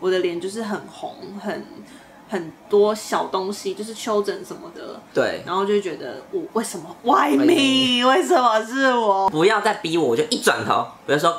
我的脸就是很红，很很多小东西，就是丘疹什么的，对，然后就觉得我为什么 Why me？为什么是我？不要再逼我，我就一转头，我就说。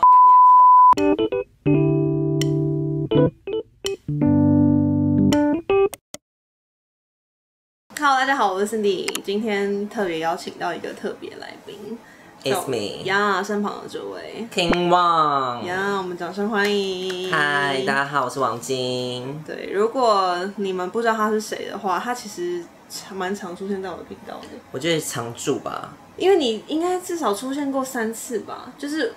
Hello，大家好，我是 Cindy，今天特别邀请到一个特别来宾 It's me. 呀，身旁的这位。听望，呀，我们掌声欢迎。嗨，大家好，我是王晶。对，如果你们不知道他是谁的话，他其实常蛮常出现在我的频道的，我觉得常驻吧，因为你应该至少出现过三次吧，就是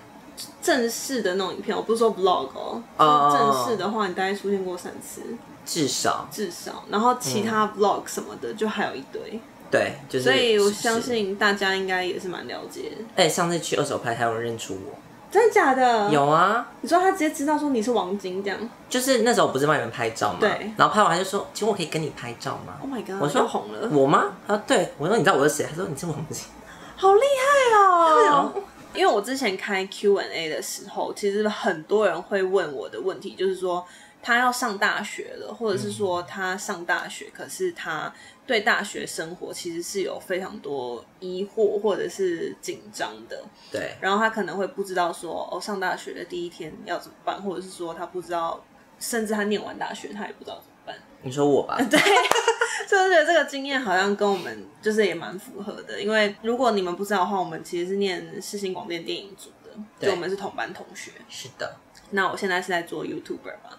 正式的那种影片，我不是说 vlog 哦，哦就是正式的话，你大概出现过三次。至少。至少，然后其他 vlog 什么的就还有一堆，对，就是。所以我相。信大家应该也是蛮了解的。哎、上次去二手拍，还有人认出我。真的假的？有啊，你说他直接知道说你是王晶这样就是那时候我不是帮你们拍照嘛，对然后拍完他就说：“请问我可以跟你拍照吗？Oh my god！我说又红了，我吗？他说对，我说你知道我是谁？他说你是王晶。好厉害哦！因为我之前开 Q&A 的时候，其实很多人会问我的问题，就是说他要上大学了，或者是说他上大学，可是他对大学生活其实是有非常多疑惑或者是紧张的。对，然后他可能会不知道说，哦，上大学的第一天要怎么办，或者是说他不知道，甚至他念完大学他也不知道怎么办。你说我吧，对，所以我觉得这个经验好像跟我们就是也蛮符合的。因为如果你们不知道的话，我们其实是念世新广电电影组的，对就我们是同班同学。是的，那我现在是在做 YouTuber 嘛，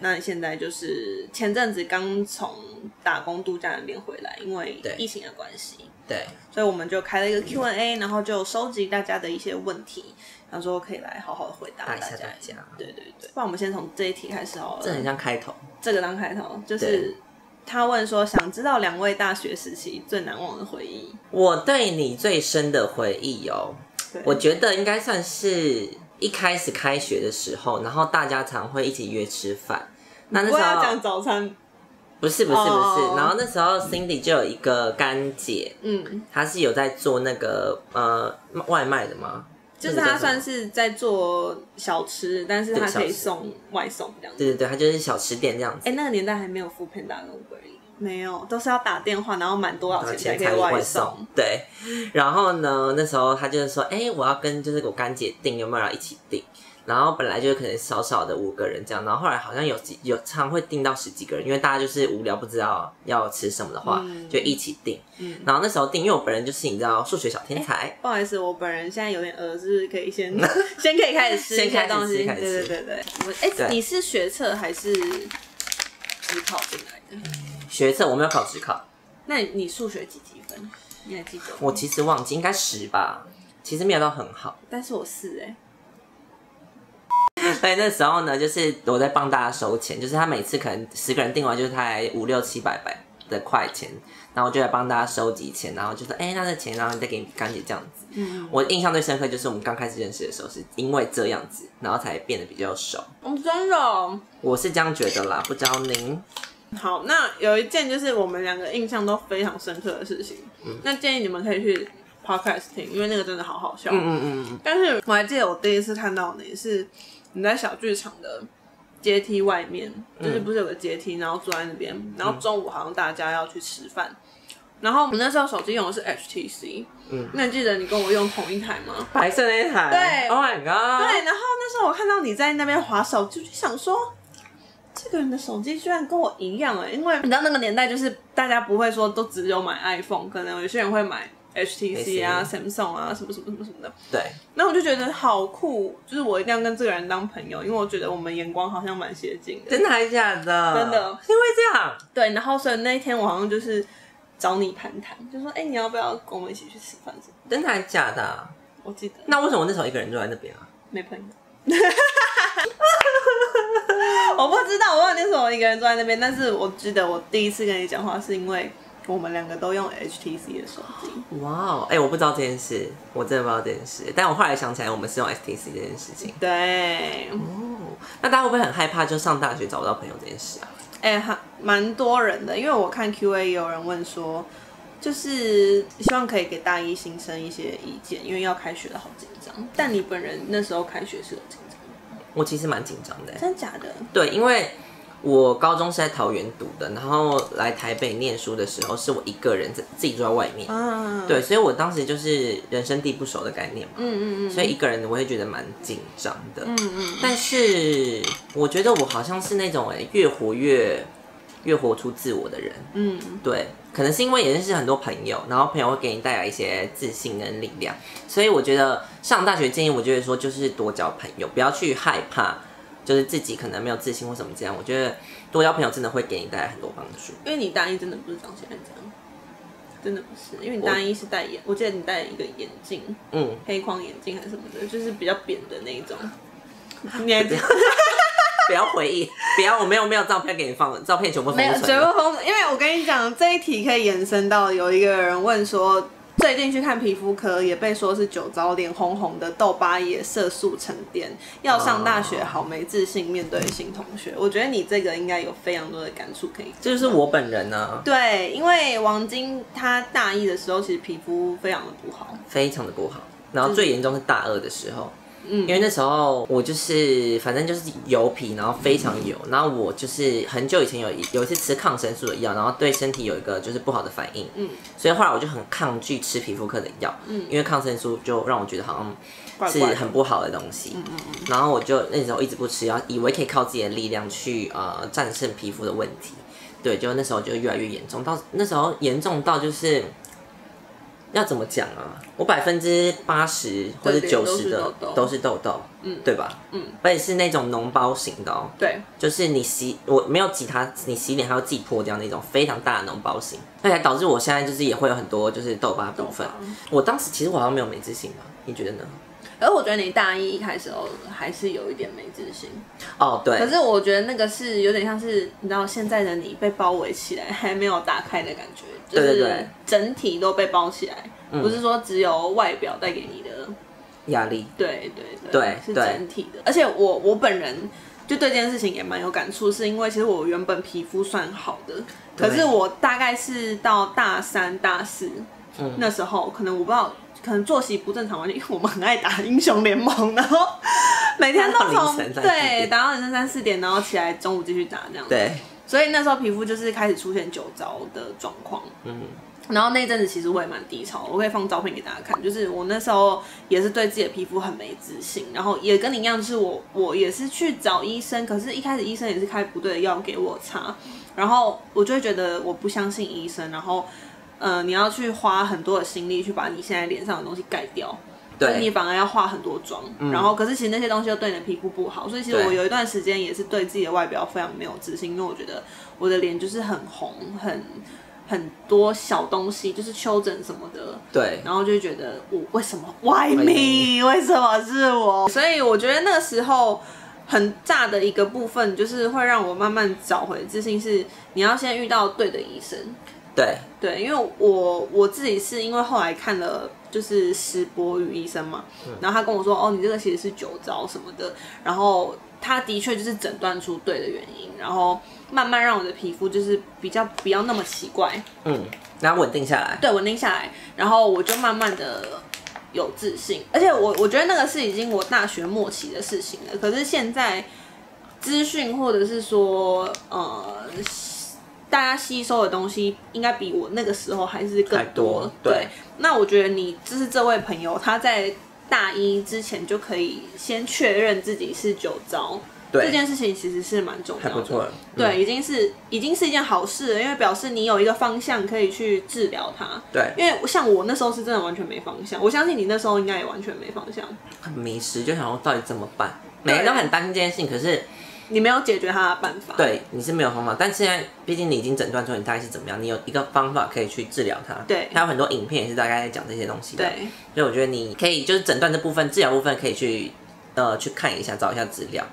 那你现在就是前阵子刚从打工度假那边回来，因为疫情的关系，对，所以我们就开了一个 Q&A，然后就收集大家的一些问题，然后说可以来好好的回答大家。下大家对对对，不然我们先从这一题开始好了。这很像开头。这个当开头，就是他问说，想知道两位大学时期最难忘的回忆。我对你最深的回忆哦，我觉得应该算是一开始开学的时候，然后大家常会一起约吃饭。那那时候要讲候早餐，不是不是不是哦然后那时候 Cindy 就有一个干姐，嗯，她是有在做那个呃外卖的吗？就是他那个叫什么算是在做小吃，但是她可以送外送这样子。对对对，她就是小吃店这样子。哎、那个年代还没有付 Panda 跟 Uber Eats 没有，都是要打电话，然后满多少钱才可以外送。对，然后呢，那时候他就是说，哎、我要跟就是我干姐订，有没有人一起订？然后本来就是可能少少的五个人这样，然后后来好像有几有常会订到十几个人，因为大家就是无聊不知道要吃什么的话，嗯就一起订。嗯然后那时候订，因为我本人就是你知道数学小天才，不好意思，我本人现在有点饿，是不是可以先 先可以开始吃先一些东西？对对对对。我哎、对你是学测还是只考进来的？学测我没有考职考，那你你数学几几分？你还记得？我其实忘记应该十吧，其实没有到很好。但是我是哎、所以那时候呢，就是我在帮大家收钱，就是他每次可能十个人订完，就是他来五六七百百的块钱，然后我就来帮大家收集钱，然后就说，哎、那这钱，然后你再给你干姐这样子。嗯，我印象最深刻就是我们刚开始认识的时候，是因为这样子，然后才变得比较熟。哦，真的哦、我是这样觉得啦，不知道您。好，那有一件就是我们两个印象都非常深刻的事情，那建议你们可以去 podcast 听，因为那个真的好好笑。嗯嗯嗯，但是我还记得我第一次看到你是你在小剧场的阶梯外面，就是不是有个阶梯，然后坐在那边，然后中午好像大家要去吃饭，然后我们那时候手机用的是 HTC，嗯。那你记得你跟我用同一台吗？白色那一台。对，Oh my god。对，然后那时候我看到你在那边划手机，就想说，这个人的手机居然跟我一样哎，因为你知道那个年代就是大家不会说都只有买 iPhone，可能有些人会买 HTC 啊、Samsung 啊什么什么什么什么的。对，那我就觉得好酷，就是我一定要跟这个人当朋友，因为我觉得我们眼光好像蛮接近的。真的还是假的？真的因为这样。对，然后所以那一天我好像就是找你谈谈，就说哎、你要不要跟我们一起去吃饭什么？真的还是假的啊、我记得那为什么我那时候一个人坐在那边啊？没朋友。我不知道，我忘记是我一个人坐在那边，但是我记得我第一次跟你讲话是因为我们两个都用 HTC 的手机。哇哦，哎，我不知道这件事，我真的不知道这件事。但我后来想起来，我们是用 HTC 这件事情。对，哦，那大家会不会很害怕，就上大学找不到朋友这件事啊？哎、还蛮多人的，因为我看 Q&A 也有人问说，就是希望可以给大一新生一些意见，因为要开学了，好紧张。但你本人那时候开学是有紧张吗？我其实蛮紧张的，真的假的？对，因为我高中是在桃园读的，然后来台北念书的时候，是我一个人在自己住在外面。嗯，对，所以我当时就是人生地不熟的概念嘛，嗯嗯嗯，所以一个人我会觉得蛮紧张的。嗯嗯，但是我觉得我好像是那种哎、越活越越活出自我的人。嗯对，可能是因为也认识很多朋友，然后朋友会给你带来一些自信跟力量，所以我觉得上大学建议，我觉得说就是多交朋友，不要去害怕，就是自己可能没有自信或什么这样。我觉得多交朋友真的会给你带来很多帮助。因为你大一真的不是长现在这样，真的不是，因为你大一是戴眼，我记得你戴一个眼镜，嗯，黑框眼镜还是什么的，就是比较扁的那一种。你还 不要回忆，不要，我没有没有照片给你放，照片全部封没有，存了。绝不封，因为我跟你讲，这一题可以延伸到有一个人问说，最近去看皮肤科，也被说是酒糟脸红红的痘疤也色素沉淀，要上大学好没自信面对新同学。我觉得你这个应该有非常多的感触可以。这就是我本人呢、对，因为王晶他大一的时候其实皮肤非常的不好，非常的不好。然后最严重是大二的时候，嗯。因为那时候我就是反正就是油皮，然后非常油，然后我就是很久以前有一有一次吃抗生素的药，然后对身体有一个就是不好的反应，嗯，所以后来我就很抗拒吃皮肤科的药，嗯，因为抗生素就让我觉得好像是很不好的东西，嗯嗯嗯，然后我就那时候一直不吃药，以为可以靠自己的力量去呃战胜皮肤的问题，对，就那时候就越来越严重，到那时候严重到就是。要怎么讲啊？我百分之八十或者九十的都是痘痘嗯，对吧？嗯，而且是那种脓包型的哦，对，就是你洗我没有挤它，你洗脸还要自己破掉那种非常大的脓包型，那才导致我现在就是也会有很多就是痘疤部分。我当时其实我好像没有没自信吧？你觉得呢？而我觉得你大一一开始哦还是有一点没自信，哦，对，可是我觉得那个是有点像是你知道现在的你被包围起来，还没有打开的感觉，就是整体都被包起来，不是说只有外表带给你的，压力，对对对是整体的。而且我我本人就对这件事情也蛮有感触，是因为其实我原本皮肤算好的，可是我大概是到大三大四、嗯。那时候，可能我不知道。可能作息不正常吧，因为我们很爱打英雄联盟，然后每天都从对打到凌晨三四点，然后起来中午继续打这样。，对，所以那时候皮肤就是开始出现酒糟的状况。嗯，然后那一阵子其实我也蛮低潮，我可以放照片给大家看，就是我那时候也是对自己的皮肤很没自信，然后也跟你一样，就是我我也是去找医生，可是一开始医生也是开不对的药给我擦，然后我就会觉得我不相信医生，然后呃你要去花很多的心力去把你现在脸上的东西盖掉。就是你，反而要化很多妆，然后可是其实那些东西又对你的皮肤不好，所以其实我有一段时间也是对自己的外表非常没有自信，因为我觉得我的脸就是很红，很很多小东西，就是丘疹什么的，对，然后就觉得我为什么 Why me？为什么是我？所以我觉得那个时候很炸的一个部分，就是会让我慢慢找回自信，是你要先遇到对的医生。对，对，因为我我自己是因为后来看了就是石博宇医生嘛，然后他跟我说，哦，你这个其实是酒糟什么的，然后他的确就是诊断出对的原因，然后慢慢让我的皮肤就是比较不要那么奇怪，嗯，然后稳定下来，对，稳定下来，然后我就慢慢的有自信，而且我我觉得那个是已经我大学末期的事情了，可是现在资讯或者是说呃。大家吸收的东西应该比我那个时候还是更还多对，对那我觉得你就是这位朋友，他在大一之前就可以先确认自己是酒糟，对这件事情其实是蛮重要的。还不错对，已经是已经是一件好事了，因为表示你有一个方向可以去治疗它。对，因为像我那时候是真的完全没方向，我相信你那时候应该也完全没方向，很迷失，就想说到底怎么办？每个人都很担心这件事情，可是你没有解决它的办法。对你是没有方法，但现在毕竟你已经诊断出你大概是怎么样，你有一个方法可以去治疗它。对还有很多影片也是大概在讲这些东西的。对所以我觉得你可以就是诊断这部分、治疗部分可以去呃去看一下，找一下资料。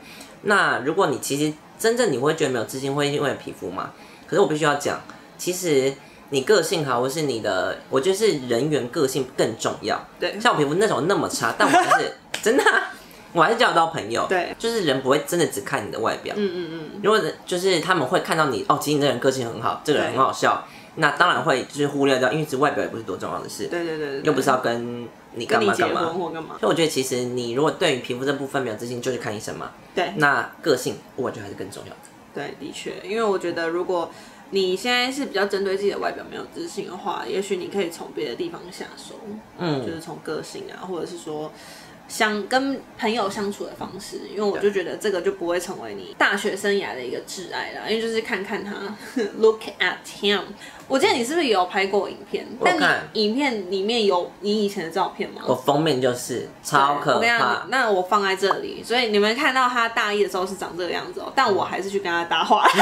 那如果你其实真正你会觉得没有自信，会因为皮肤嘛？可是我必须要讲，其实你个性好，或是你的，我觉得是人缘个性更重要。对像我皮肤那时候那么差，但我还是 真的啊、我还是交得到朋友。对就是人不会真的只看你的外表。嗯嗯嗯，如果就是他们会看到你哦，其实你这个人个性很好，这个人很好笑，那当然会就是忽略掉，因为其实外表也不是多重要的事，对对对对，又不是要跟你干嘛干嘛。干嘛。所以我觉得其实你如果对于皮肤这部分没有自信，就去看医生嘛。对那个性我觉得还是更重要的。对，的确，因为我觉得如果你现在是比较针对自己的外表没有自信的话，也许你可以从别的地方下手，嗯就是从个性啊，或者是说相跟朋友相处的方式，因为我就觉得这个就不会成为你大学生涯的一个挚爱啦，因为就是看看他，look at him。我记得你是不是也有拍过影片？但你影片里面有你以前的照片吗？我封面就是超可我跟你怕讲，，那我放在这里，所以你们看到他大一的时候是长这个样子哦，但我还是去跟他搭话。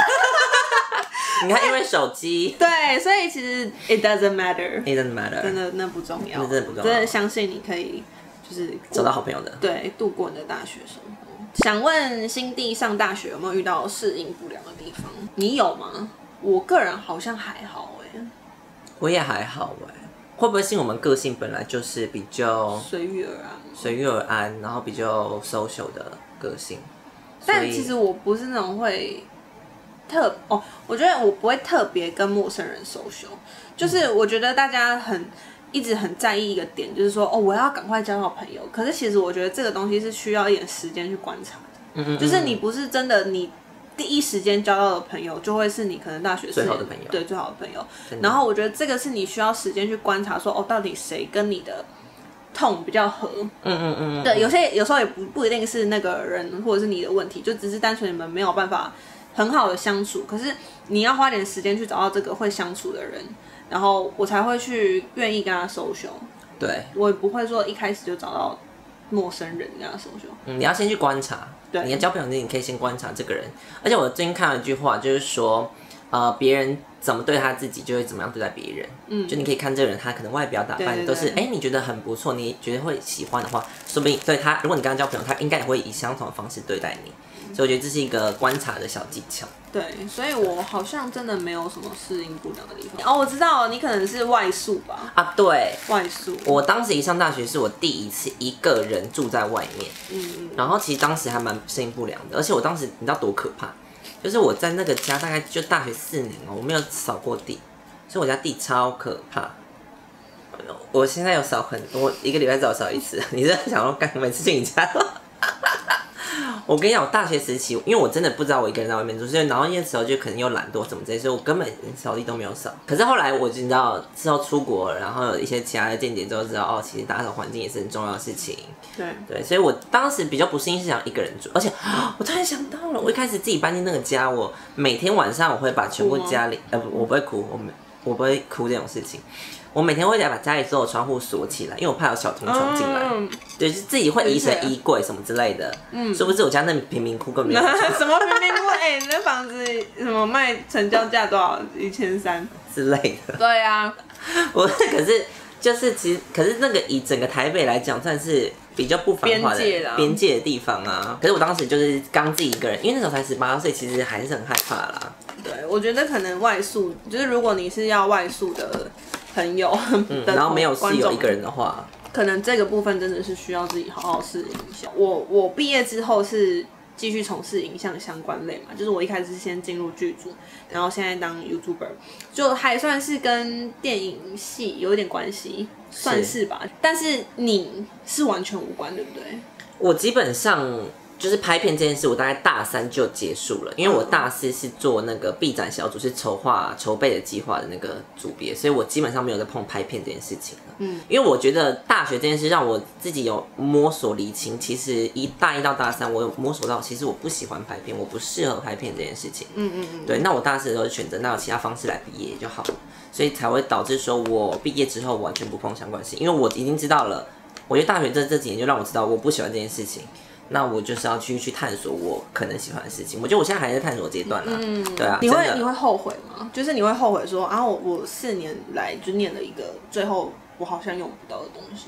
你看，因为手机 对，所以其实 it doesn't matter，it doesn't matter，真的那不重要，真的不重要真的相信你可以就是找到好朋友的。对度过你的大学生活。想问新弟上大学有没有遇到适应不良的地方？你有吗？我个人好像还好哎、我也还好哎，会不会是我们个性本来就是比较随遇而安。随遇而安，然后比较 social 的个性？但其实我不是那种会特哦，我觉得我不会特别跟陌生人 social，就是我觉得大家很一直很在意一个点，就是说哦，我要赶快交到朋友。可是其实我觉得这个东西是需要一点时间去观察的，嗯嗯，就是你不是真的你。第一时间交到的朋友，就会是你可能大学最好的朋友对最好的朋友。然后我觉得这个是你需要时间去观察说哦，到底谁跟你的痛比较合，嗯嗯嗯，对，有些有时候也不不一定是那个人或者是你的问题，就只是单纯你们没有办法很好的相处。可是你要花点时间去找到这个会相处的人，然后我才会去愿意跟他 social。对，我也不会说一开始就找到陌生人跟他 social。嗯，你要先去观察，对你要交朋友之前，你可以先观察这个人。而且我最近看了一句话，就是说，呃，别人怎么对他自己，就会怎么样对待别人。嗯，就你可以看这个人，他可能外表打扮都是，对哎，你觉得很不错，你觉得会喜欢的话，说不定对他，如果你跟他交朋友，他应该也会以相同的方式对待你。所以我觉得这是一个观察的小技巧。对，所以我好像真的没有什么适应不良的地方。哦，我知道了，你可能是外宿吧？啊，对，外宿。我当时一上大学是我第一次一个人住在外面，嗯嗯，然后其实当时还蛮适应不良的，而且我当时你知道多可怕，就是我在那个家大概就大学四年哦，我没有扫过地，所以我家地超可怕。我现在有扫很多，我一个礼拜至少扫一次。你是想要干？每次去你家？我跟你讲，我大学时期，因为我真的不知道我一个人在外面住，所以然后那时候就可能又懒惰什么之类，所以我根本扫地都没有扫。可是后来我就知道之后出国，然后有一些其他的见解之后，知道哦，其实打扫环境也是很重要的事情。对，对，所以我当时比较不适应是想一个人住，而且 我突然想到了，我一开始自己搬进那个家，我每天晚上我会把全部家里，呃不，我不会哭，我没我不会哭这种事情。我每天会把家里所有窗户锁起来，因为我怕有小偷闯进来。嗯对，就是自己会移成衣柜什么之类的。嗯，殊不知我家那贫民窟根本没有 什么贫民窟哎、你那房子什么卖成交价多少？一千三。之类的。对啊，我可是就是其实，可是那个以整个台北来讲，算是比较不繁华的边界的地方啊。可是我当时就是刚自己一个人，因为那时候才十八岁，其实还是很害怕啦。对，我觉得可能外宿，就是如果你是要外宿的朋友，嗯，然后没有室友一个人的话，可能这个部分真的是需要自己好好适应一下。我我毕业之后是继续从事影像相关类嘛，就是我一开始是先进入剧组，然后现在当 YouTuber，就还算是跟电影系有一点关系，算是吧。但是你是完全无关，对不对？我基本上就是拍片这件事，我大概大三就结束了，因为我大四是做那个 B 展小组，是筹划筹备的计划的那个组别，所以我基本上没有在碰拍片这件事情了。嗯，因为我觉得大学这件事让我自己有摸索厘清，其实一大一到大三，我有摸索到，其实我不喜欢拍片，我不适合拍片这件事情。嗯嗯嗯，对，那我大四的时候选择那有其他方式来毕业就好了，所以才会导致说我毕业之后完全不碰相关事，因为我已经知道了，我觉得大学这这几年就让我知道我不喜欢这件事情，那我就是要去去探索我可能喜欢的事情。我觉得我现在还在探索阶段啊，嗯，对啊，你会你会后悔吗？就是你会后悔说啊，我我四年来就念了一个最后我好像用不到的东西。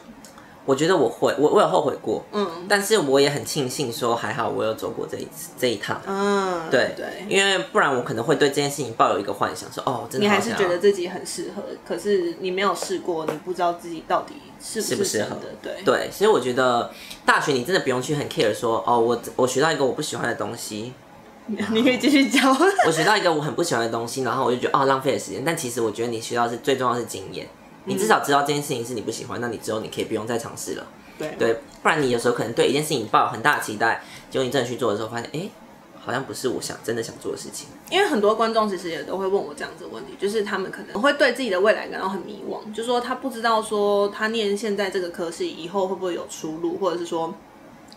我觉得我会，我我有后悔过，嗯但是我也很庆幸说还好我有走过这一次这一趟。嗯，对对，因为不然我可能会对这件事情抱有一个幻想，说哦，真的你还是觉得自己很适合，可是你没有试过，你不知道自己到底适适不适合。对，对，所以我觉得大学你真的不用去很 care 说哦，我我学到一个我不喜欢的东西，你可以继续教。我学到一个我很不喜欢的东西，然后我就觉得哦浪费了时间。但其实我觉得你学到是最重要的是经验，你至少知道这件事情是你不喜欢，那你之后你可以不用再尝试了。对对，不然你有时候可能对一件事情抱有很大的期待，结果你真的去做的时候发现，哎，好像不是我想真的想做的事情。因为很多观众其实也都会问我这样子的问题，就是他们可能会对自己的未来感到很迷惘，就说他不知道说他念现在这个科系以后会不会有出路，或者是说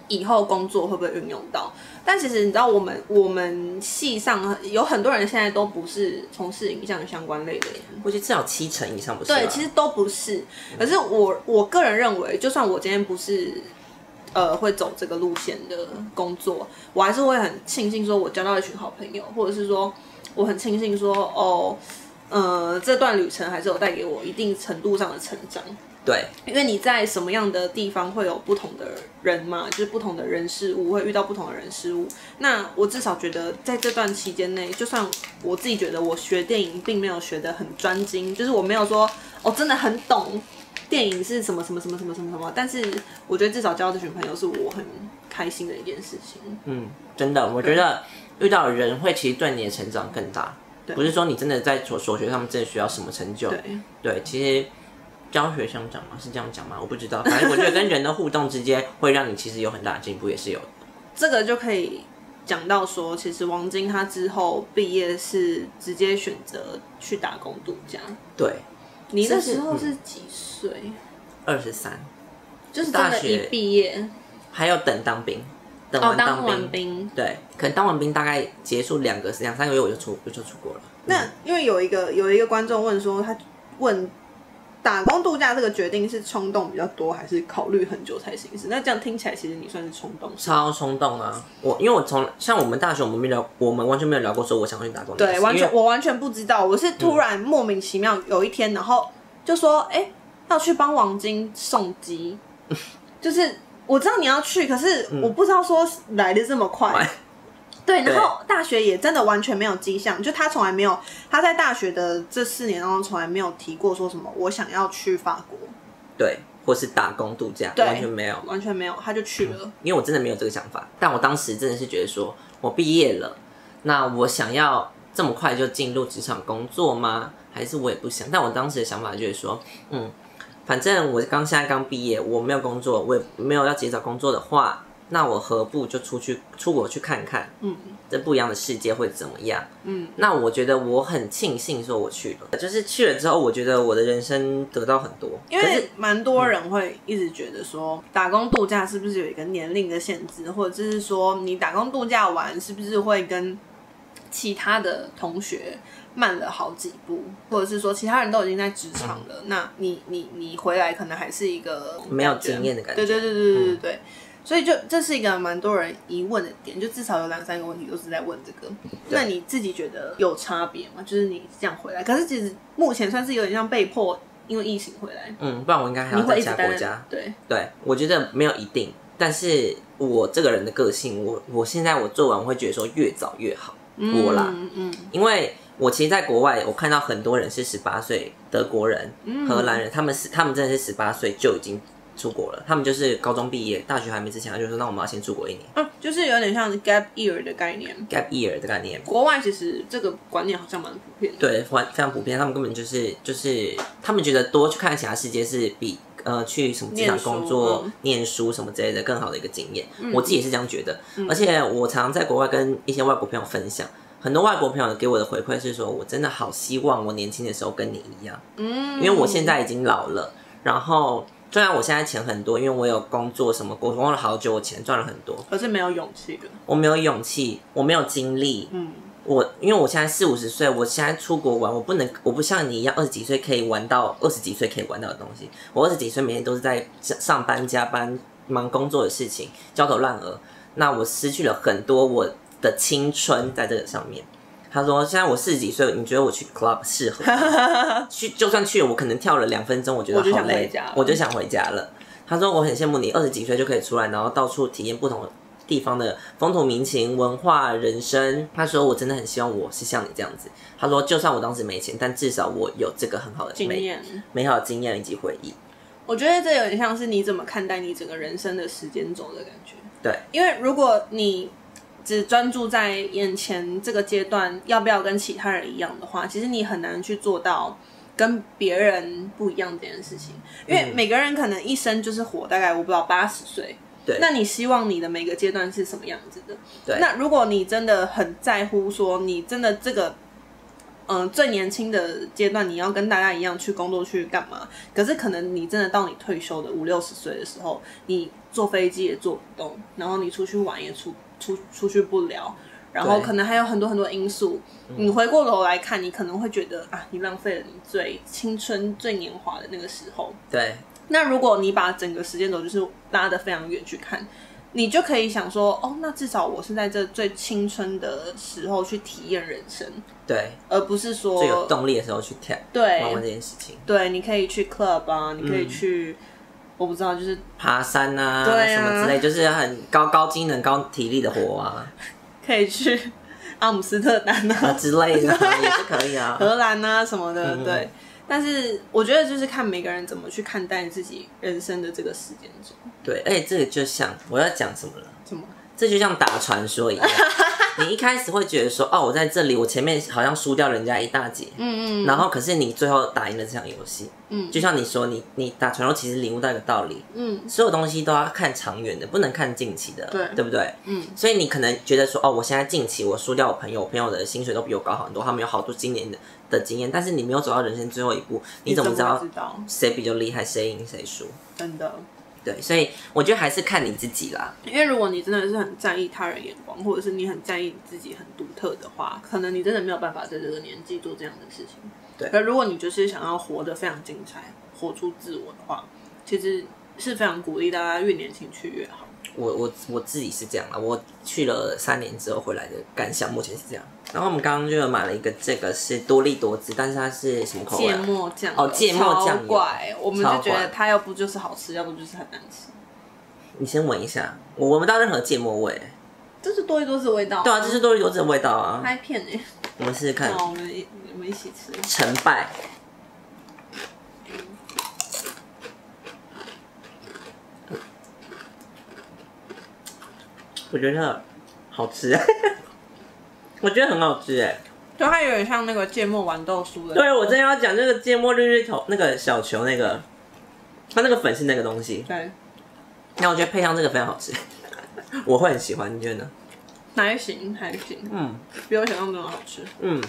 以后工作会不会运用到。但其实你知道，我们我们系上有很多人现在都不是从事影像相关类的人，我觉得至少七成以上不是。对，其实都不是。可是我我个人认为，就算我今天不是呃会走这个路线的工作，我还是会很庆幸说，我交到一群好朋友，或者是说我很庆幸说，哦，呃，这段旅程还是有带给我一定程度上的成长。对，因为你在什么样的地方会有不同的人嘛，就是不同的人事物会遇到不同的人事物。那我至少觉得在这段期间内，就算我自己觉得我学电影并没有学得很专精，就是我没有说哦真的很懂电影是什么什么什么什么什么什么，但是我觉得至少交这群朋友是我很开心的一件事情。嗯，真的，我觉得遇到人会其实对你的成长更大，不是说你真的在所所学上面真的需要什么成就。对，对，其实。教学相长吗？是这样讲吗？我不知道。反正我觉得跟人的互动之间，会让你其实有很大的进步，也是有的。这个就可以讲到说，其实王晶他之后毕业是直接选择去打工度假。对，你那时候是几岁？二十三，就是大学一毕业，还要等当兵，等完当兵，对，可能当完兵大概结束两个两三个月，我就出我就出国了。那因为有一个有一个观众问说，他问。打工度假这个决定是冲动比较多，还是考虑很久才行事？那这样听起来，其实你算是冲动，超冲动啊！我因为我从像我们大学，我们没聊，我们完全没有聊过说我想去打工。对，完全我完全不知道，我是突然莫名其妙有一天，然后就说，哎，要去帮王晶送机，就是我知道你要去，可是我不知道说来的这么快。对，然后大学也真的完全没有迹象，就他从来没有，他在大学的这四年当中从来没有提过说什么我想要去法国，对，或是打工度假，完全没有，完全没有，他就去了。因为我真的没有这个想法，但我当时真的是觉得说，我毕业了，那我想要这么快就进入职场工作吗？还是我也不想？但我当时的想法就是说，嗯，反正我刚现在刚毕业，我没有工作，我也没有要直接找工作的话。那我何不就出去出国去看看？嗯，这不一样的世界会怎么样？嗯，那我觉得我很庆幸说我去了，就是去了之后，我觉得我的人生得到很多。因为蛮多人会一直觉得说，打工度假是不是有一个年龄的限制，或者就是说你打工度假完是不是会跟其他的同学慢了好几步，或者是说其他人都已经在职场了，那你你你回来可能还是一个没有经验的感觉。对对对对对对对。所以就这是一个蛮多人疑问的点，就至少有两三个问题都是在问这个。那你自己觉得有差别吗？就是你这样回来，可是其实目前算是有点像被迫，因为疫情回来。嗯，不然我应该还要在其他国家。对对，我觉得没有一定，但是我这个人的个性，我我现在我做完会觉得说越早越好。我啦，嗯，因为我其实在国外，我看到很多人是十八岁，德国人、荷兰人，他们是他们真的是十八岁就已经。出国了，他们就是高中毕业，大学还没之前，他就说那我们要先出国一年。嗯，就是有点像 gap year 的概念。gap year 的概念，国外其实这个观念好像蛮普遍的。对，非非常普遍。他们根本就是就是他们觉得多去看其他世界是比呃去什么职场工作、念书什么之类的更好的一个经验。我自己也是这样觉得。而且我常常在国外跟一些外国朋友分享，很多外国朋友给我的回馈是说，我真的好希望我年轻的时候跟你一样。嗯，因为我现在已经老了，然后。虽然我现在钱很多，因为我有工作什么，我工了好久，我钱赚了很多，可是没有勇气的。我没有勇气，我没有精力。嗯，我因为我现在四五十岁，我现在出国玩，我不能，我不像你一样二十几岁可以玩到二十几岁可以玩到的东西。我二十几岁每天都是在上班加班忙工作的事情，焦头烂额。那我失去了很多我的青春在这个上面。他说：“现在我四十几岁，你觉得我去 club 适合？去就算去，我可能跳了两分钟，我觉得好累，我就想回家了。”他说：“我很羡慕你，二十几岁就可以出来，然后到处体验不同地方的风土民情、文化、人生。”他说：“我真的很希望我是像你这样子。”他说：“就算我当时没钱，但至少我有这个很好的经验、美好的经验以及回忆。”我觉得这有点像是你怎么看待你整个人生的时间轴的感觉。对，因为如果你。只专注在眼前这个阶段，要不要跟其他人一样的话，其实你很难去做到跟别人不一样这件事情。因为每个人可能一生就是活大概我不知道八十岁，对那你希望你的每个阶段是什么样子的？对那如果你真的很在乎，说你真的这个，嗯、最年轻的阶段，你要跟大家一样去工作去干嘛？可是可能你真的到你退休的五六十岁的时候，你坐飞机也坐不动，然后你出去玩也出出出去不了。然后可能还有很多很多因素，你回过头来看，你可能会觉得啊，你浪费了你最青春、最年华的那个时候。对。那如果你把整个时间轴就是拉得非常远去看，你就可以想说，哦，那至少我是在这最青春的时候去体验人生，对，而不是说最有动力的时候去跳对玩玩这件事情，对，你可以去 club 啊，你可嗯。以去，我不知道，就是爬山啊，对啊什么之类，就是很高高机能、高体力的活啊 可以去 阿姆斯特丹啊啊、之类的啊 也是可以啊。荷兰啊什么的，嗯对。但是我觉得就是看每个人怎么去看待自己人生的这个时间轴，对，而且这个就像我要讲什么了。什么？这就像打传说一样，你一开始会觉得说，哦，我在这里，我前面好像输掉人家一大截，嗯嗯，然后可是你最后打赢了这场游戏，嗯就像你说，你你打传说其实领悟到一个道理，嗯所有东西都要看长远的，不能看近期的，对对不对？嗯，所以你可能觉得说，哦，我现在近期我输掉我朋友，我朋友的薪水都比我高很多，他们有好多今年的的经验，但是你没有走到人生最后一步，你怎么知道会知道？谁比较厉害，谁赢谁输？真的。对，所以我觉得还是看你自己啦。因为如果你真的是很在意他人眼光，或者是你很在意你自己很独特的话，可能你真的没有办法在这个年纪做这样的事情。对可如果你就是想要活得非常精彩，活出自我的话，其实是非常鼓励大家越年轻去越好。我我我自己是这样啦，我去了三年之后回来的感想目前是这样。然后我们刚刚就有买了一个，这个是多利多汁，但是它是什么口味芥啊？末酱哦芥末酱怪，我们就觉得它要不就是好吃，要不就是很难吃。你先闻一下，我闻不到任何芥末味。这是多利多汁的味道。对啊，这是多利多汁的味道啊。拍片哎、我们试试看好，我们一我们一起吃。成败。我觉得好吃，我觉得很好吃哎。就它有点像那个芥末豌豆酥的。对，我真的要讲这个芥末绿绿头那个小球那个，它那个粉是那个东西。对，那我觉得配上这个非常好吃，我会很喜欢，你觉得呢？还行还行，嗯比我想象中的好吃。嗯，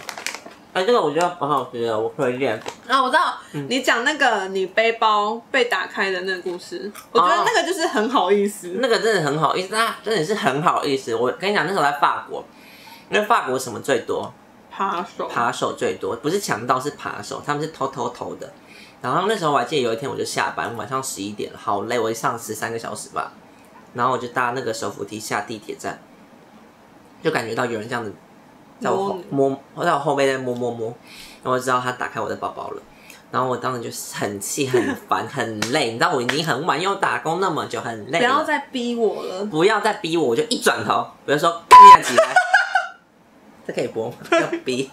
哎，这个我觉得很好吃的，我推荐。啊，我知道、嗯你讲那个你背包被打开的那个故事，我觉得哦那个就是很好意思。那个真的很好意思，那真的是很好意思。我跟你讲，那时候在法国，因为法国什么最多？扒手，扒手最多，不是强盗是扒手，他们是偷偷偷的。然后那时候我还记得有一天我就下班，晚上十一点了，好累，我一上十三个小时吧，然后我就搭那个手扶梯下地铁站，就感觉到有人这样子在我后摸摸，在我后背在摸摸摸，然后我知道他打开我的包包了。然后我当时就很气、很烦、很累，你知道我已经很晚又打工那么久，很累。不要再逼我了。不要再逼我，我就一转头，比如说干你起来，这可以播吗？要逼。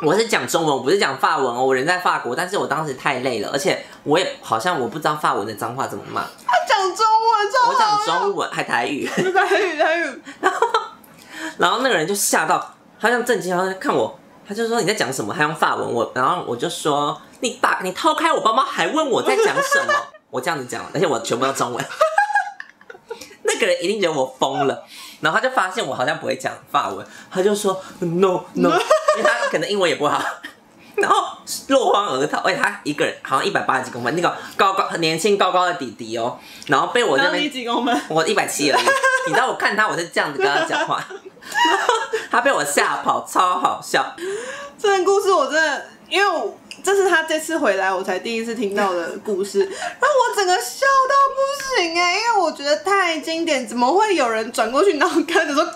我是讲中文，我不是讲法文哦。我人在法国，但是我当时太累了，而且我也好像我不知道法文的脏话怎么骂，他讲中文，超我讲中文还台语，文，台语 台语，然后那个人就吓到，他像震惊，他看我，他就说你在讲什么？他用法文，我然后我就说你把你偷开我包包，还问我在讲什么？我这样子讲，而且我全部用中文。那个人一定觉得我疯了，然后他就发现我好像不会讲法文，他就说 no no，因为他可能英文也不好，然后落荒而逃。而且他一个人好像一百八十几公分，那个高高很年轻高高的弟弟哦，然后被我这然后边几公分？我一百七而已，你知道我看他我是这样子跟他讲话，然 后他被我吓跑，超好笑。这个故事我真的，因为我这是他这次回来我才第一次听到的故事，然后我整个笑到不行哎、因为我觉得太经典，怎么会有人转过去然后跟着说？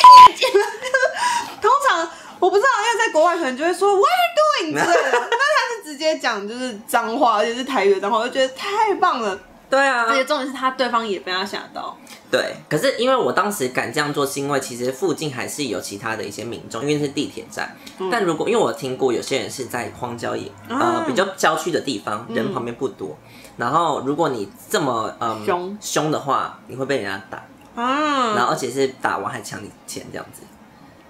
通常我不知道，因为在国外可能就会说 What are you doing 之类的，但他是直接讲就是脏话，而且是台语的脏话，我就觉得太棒了。对啊。而且重点是他对方也被他吓到，对，可是因为我当时敢这样做，是因为其实附近还是有其他的一些民众，因为是地铁站。但如果因为我听过有些人是在荒郊野呃啊比较郊区的地方，人旁边不多，然后如果你这么嗯凶。凶的话，你会被人家打，啊，然后而且是打完还抢你钱这样子。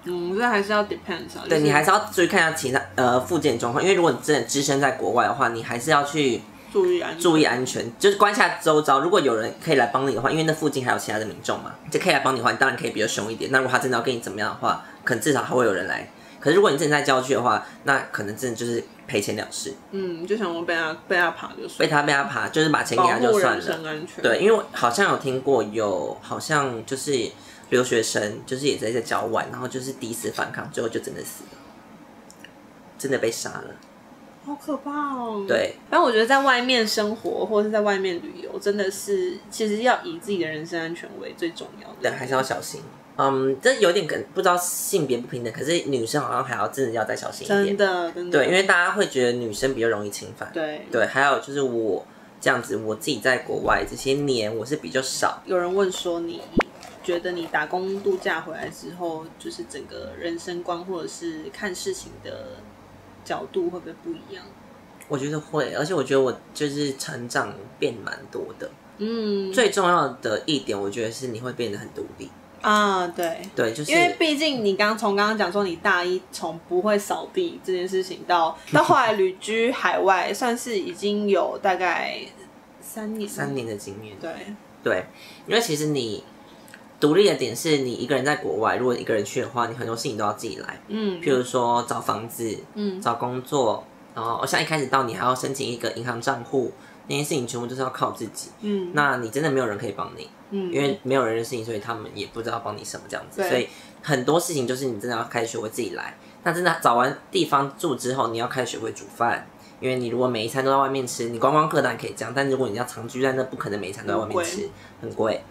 嗯，这还是要 depends 啊，对就是你还是要注意看一下其他呃附件状况，因为如果你真的置身在国外的话，你还是要去注意安全。注意安全，就是观察周遭，如果有人可以来帮你的话，因为那附近还有其他的民众嘛，就可以来帮你的话，你当然可以比较凶一点。那如果他真的要跟你怎么样的话，可能至少还会有人来。可是如果你真的在郊区的话，那可能真的就是赔钱了事。嗯，就想说被他被他爬就算，被他被他爬，就是把钱给他就算了。身安全。对，因为我好像有听过有，好像就是留学生，就是也在在交往，然后就是第一次反抗，最后就真的死了，真的被杀了。好可怕哦。对，反正我觉得在外面生活或者是在外面旅游，真的是其实要以自己的人身安全为最重要的。对，还是要小心。嗯，这有点跟不知道性别不平等，可是女生好像还要真的要再小心一真点。的真的。对，因为大家会觉得女生比较容易侵犯。对对，还有就是我这样子，我自己在国外这些年，我是比较少。有人问说，你觉得你打工度假回来之后，就是整个人生观或者是看事情的角度会不会不一样？我觉得会，而且我觉得我就是成长变蛮多的。嗯，最重要的一点，我觉得是你会变得很独立。啊，对。对，就是因为毕竟你刚从刚刚讲说你大一从不会扫地这件事情到 到后来旅居海外，算是已经有大概三年。三年的经验。对，对，因为其实你独立的点是你一个人在国外，如果一个人去的话，你很多事情都要自己来，嗯譬如说找房子、嗯找工作，然后像一开始到你还要申请一个银行账户，那些事情全部都是要靠自己。嗯那你真的没有人可以帮你，嗯，因为没有人认识你，所以他们也不知道帮你什么这样子，所以很多事情就是你真的要开始学会自己来。那真的找完地方住之后，你要开始学会煮饭，因为你如果每一餐都在外面吃，你观光客当然可以这样，但如果你要长居在那，不可能每一餐都在外面吃，很贵。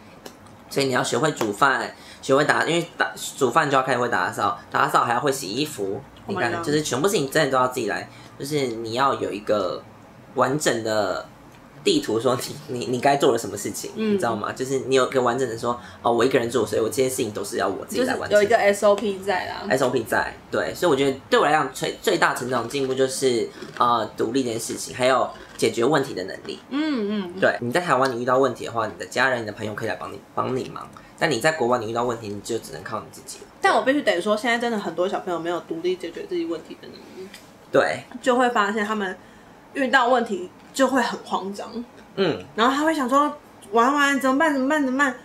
所以你要学会煮饭，学会打，因为打煮饭就要开始会打扫，打扫还要会洗衣服。Oh 你看就是全部事情真的都要自己来，就是你要有一个完整的地图，说你你你该做了什么事情，嗯你知道吗？就是你有一个完整的说，哦，我一个人做，所以我这些事情都是要我自己就是来完成。有一个 SOP 在啦。SOP 在，对，所以我觉得对我来讲最最大成长进步就是呃独立这件事情，还有解决问题的能力。嗯嗯，对，你在台湾你遇到问题的话，你的家人、你的朋友可以来帮你帮你忙，但你在国外你遇到问题，你就只能靠你自己。但我必须得说，现在真的很多小朋友没有独立解决自己问题的能力，对，就会发现他们遇到问题就会很慌张，嗯，然后他会想说玩完怎么办怎么办怎么办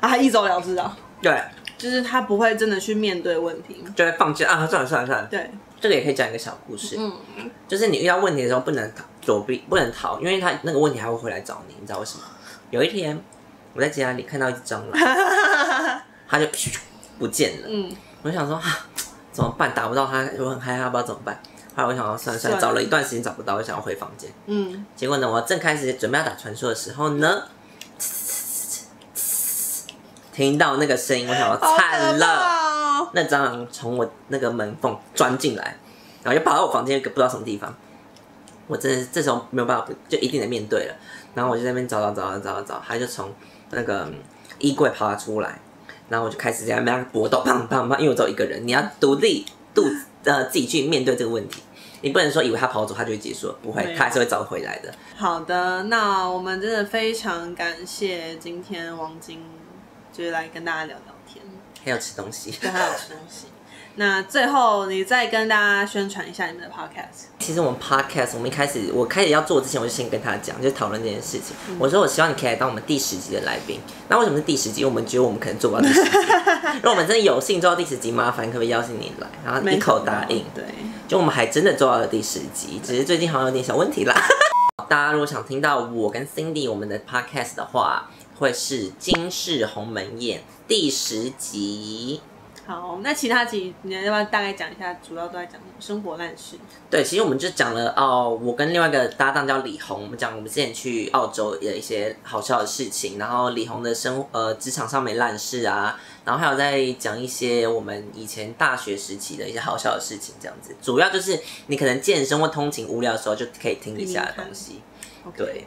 啊，一走了之啊，对，就是他不会真的去面对问题。就会放弃啊，算了算了算了。对，这个也可以讲一个小故事，嗯，就是你遇到问题的时候不能逃躲避，不能逃，因为他那个问题还会回来找你，你知道为什么？有一天我在家里看到一只蟑螂，它就不见了，嗯，我就想说啊，怎么办？打不到它，我很害怕，不知道怎么办。后来我想要算算找了一段时间找不到，我想要回房间。嗯，结果呢，我正开始准备要打传说的时候呢，听到那个声音，我想要惨了。了，那蟑螂从我那个门缝钻进来，然后就跑到我房间一个不知道什么地方。我真的这时候没有办法，就一定得面对了。然后我就在那边找找找找找找，它就从那个衣柜爬出来，然后我就开始在那边搏斗，砰砰砰，因为我只有一个人，你要独立度呃自己去面对这个问题，你不能说以为他跑走他就会结束了，不会他，还是会找回来的。好的，那我们真的非常感谢今天王晶就是来跟大家聊聊天，还有吃东西。对，还有吃东西。那最后你再跟大家宣传一下你们的 podcast。其实我们 podcast 我们一开始我开始要做之前，我就先跟他讲，就讨论这件事情。我说我希望你可以来当我们第十集的来宾。那为什么是第十集？因为我们觉得我们可能做不到第十集。如果我们真的有幸做到第十集，麻烦 可不可以邀请你来？然后一口答应。对，就我们还真的做到了第十集，只是最近好像有点小问题啦。大家如果想听到我跟 Cindy 我们的 podcast 的话，会是《金氏鸿门宴》第十集。好，那其他集你要不要大概讲一下？主要都在讲什么生活烂事？对，其实我们就讲了哦，我跟另外一个搭档叫李红，我们讲我们之前去澳洲的一些好笑的事情，然后李红的生呃职场上面烂事啊，然后还有在讲一些我们以前大学时期的一些好笑的事情，这样子，主要就是你可能健身或通勤无聊的时候就可以听一下的东西。对，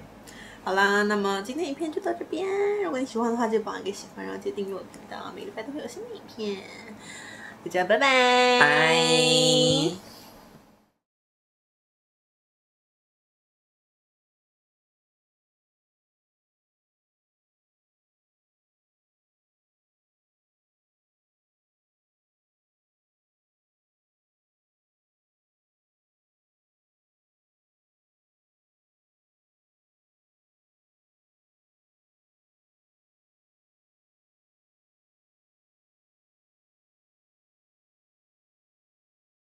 好啦，那么今天影片就到这边。如果你喜欢的话，就帮我一个喜欢，然后记得订阅我的频道，每个礼拜都会有新的影片。大家拜拜，拜。